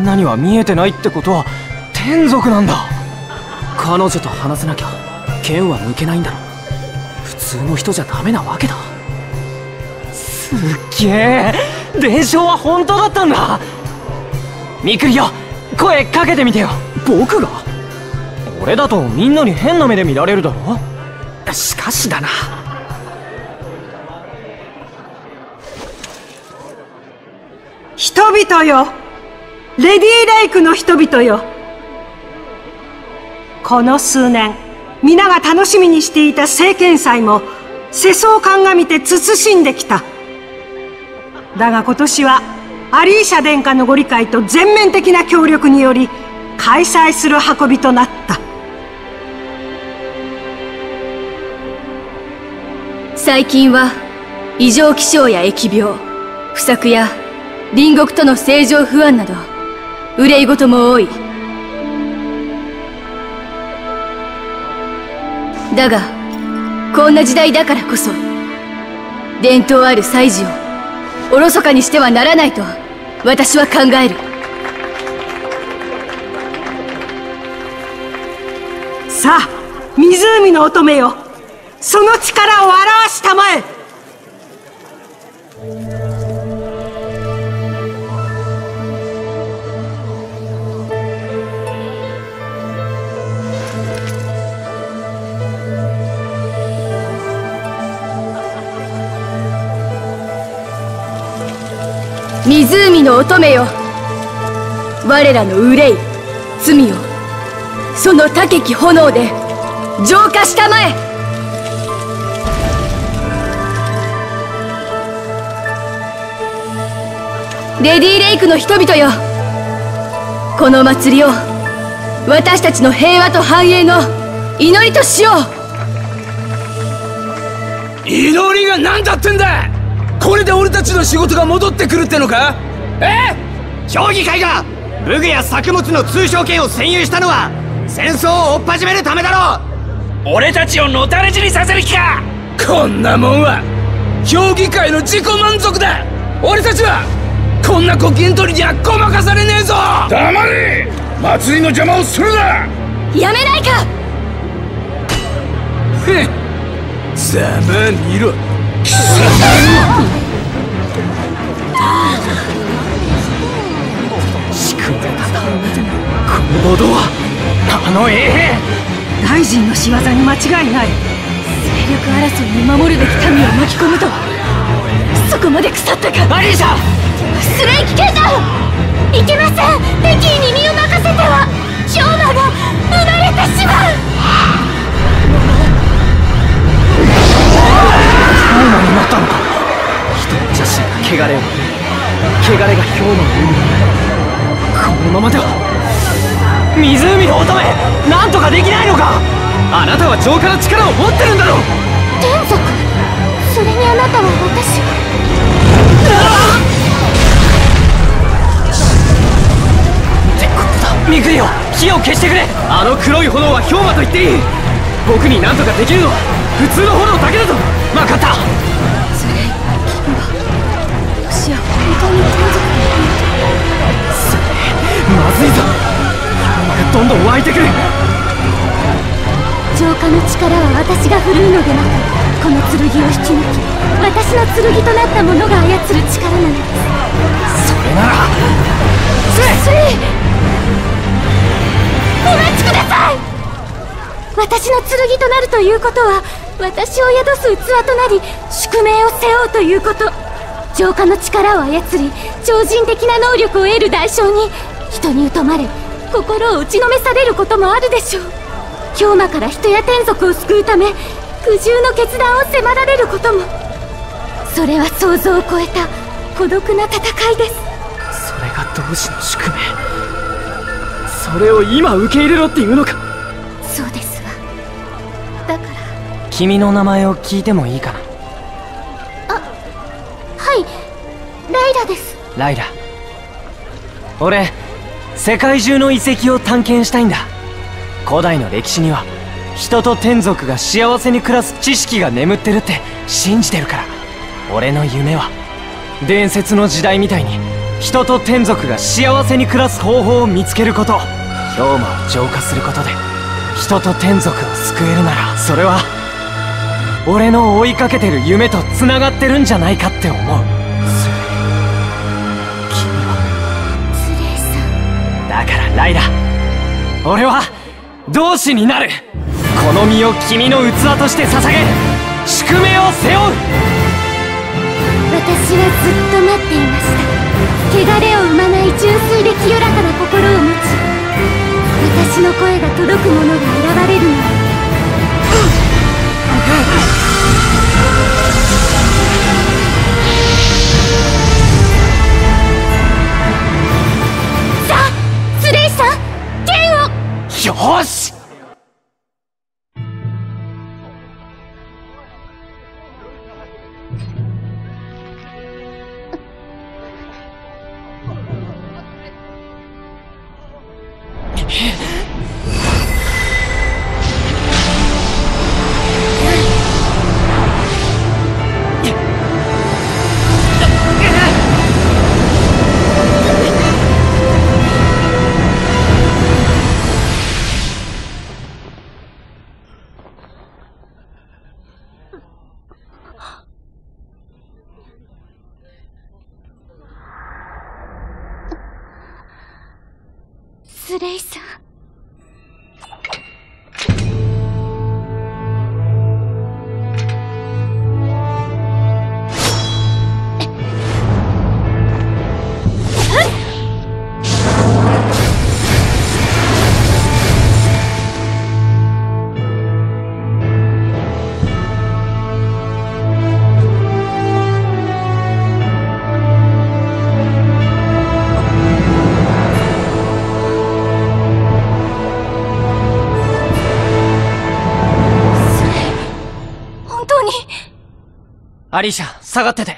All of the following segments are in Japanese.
んなには見えてないってことは天族なんだ。彼女と話せなきゃ剣は抜けないんだろ。普通の人じゃダメなわけだ。すっげえ。伝承は本当だったんだ。みくりよ声かけてみてよ。僕が？俺だとみんなに変な目で見られるだろ。しかしだな。人々よ。レディーレイクの人々よ。この数年皆が楽しみにしていた聖剣祭も世相鑑みて慎んできた。だが今年はアリーシャ殿下のご理解と全面的な協力により開催する運びとなった。最近は異常気象や疫病不作や隣国との政情不安など憂い事も多い。だがこんな時代だからこそ伝統ある祭事をおろそかにしてはならないと私は考える。さあ湖の乙女よ。その力を表したまえ。湖の乙女よ。我らの憂い罪をその高き炎で浄化したまえ。レディーレイクの人々よ。この祭りを私たちの平和と繁栄の祈りとしよう。祈りが何だってんだ！これで俺たちの仕事が戻ってくるってのか？え？評議会が武具や作物の通商権を占有したのは戦争を追っ始めるためだろ俺たちをのたれ死にさせる気か！こんなもんは評議会の自己満足だ。俺たちはこんなコキン取りにはごまかされねえぞ。黙れ！祭りの邪魔をするな！やめないか！へっざまみろ暴動はあの衛兵。大臣の仕業に間違いない。勢力争いに守るべき民を巻き込むとそこまで腐ったか。アリーシャスレイキ警長いけません！敵なんとかできないのか？あなたは浄化の力を持ってるんだろう！天族それにあなたは私。っ！てことだミクリオ火を消してくれ！あの黒い炎は氷馬と言っていい！僕に何とかできるのは普通の炎だけだぞ！分かった！それ君はもしや本当に天族それまずいぞ！どんどん湧いてくる力は私が振るうのでなくこの剣を引き抜き私の剣となったものが操る力なのですそれなら。スイお待ちください。私の剣となるとい。うことは私を宿す器となり宿命を背負うということ。浄化の力を操り。超人的な能力を得る代償に人に疎まれ。心を打ちのめされることもあるでしょう。氷魔から人や天族を救うため苦渋の決断を迫られることも。それは想像を超えた孤独な戦いです。それが同志の宿命。それを今受け入れろっていうのか。そうですわ。だから。君の名前を聞いてもいいかな。あはい。ライラです。ライラ。俺世界中の遺跡を探検したいんだ古代の歴史には人と天族が幸せに暮らす知識が眠ってるって信じてるから。俺の夢は伝説の時代みたいに人と天族が幸せに暮らす方法を見つけること。氷魔を浄化することで人と天族を救えるならそれは。俺の追いかけてる夢と繋がってるんじゃないかって思う。君は。スレイさんだからライダ俺は同志になる。この身を君の器として捧げ宿命を背負う。私はずっと待っていました。汚れを生まない純粋で清らかな心を持ち私の声が届く者が現れるのはアリーシャ下がってて。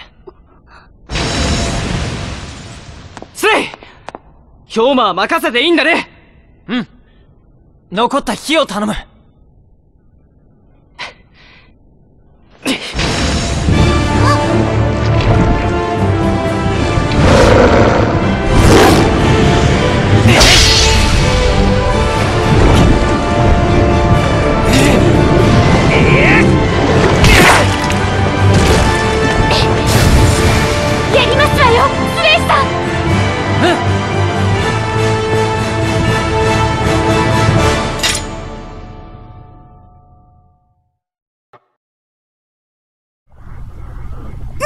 スレイ氷魔は任せていいんだね。うん。残った火を頼む。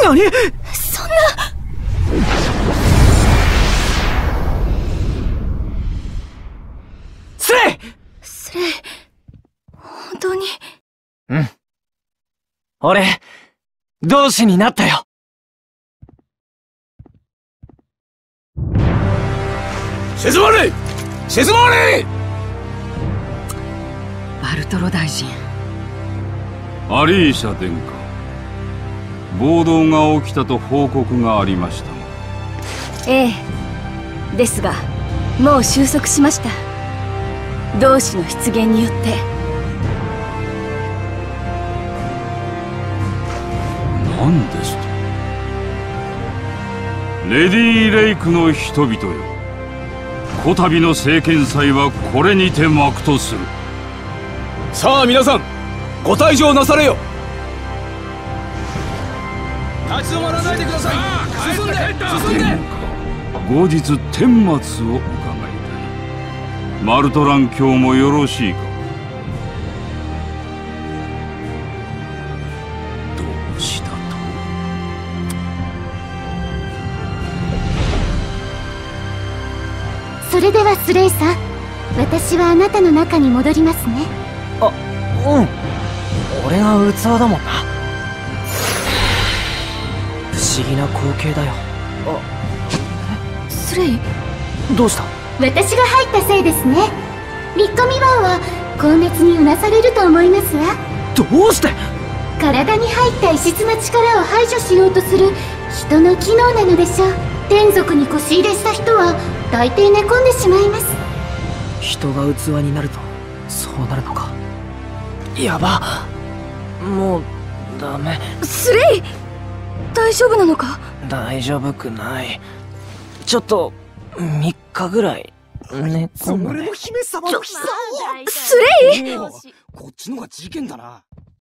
何そんな。スレイ！スレイ。本当に。俺同志になったよ。静まれ！静まれ！バルトロ大臣。アリーシャ殿下暴動が起きたと報告がありました。がええ。ですがもう収束しました。同志の出現によって。何ですと？レディー・レイクの人々よ。こたびの政権祭はこれにて幕とする。さあ皆さんご退場なされよ立ち止まらないでください。進んで進んで。後日顛末を伺いたい。マルトラン卿もよろしいか。どうしたと。それではスレイさん私はあなたの中に戻りますね。うん。俺が器だもんな不思議な光景だよ。スレイ？どうした？私が入ったせいですね。3日三晩は高熱にうなされると思いますわ。どうして？体に入った異質な力を排除しようとする人の機能なのでしょう。天族に腰入れした人は大抵寝込んでしまいます。人が器になるとそうなるのか。やば。もうダメ。スレイ大丈夫なのか？大丈夫くない。ちょっと、3日ぐらい、寝込んで。俺の姫様のスレイこっちのが事件だな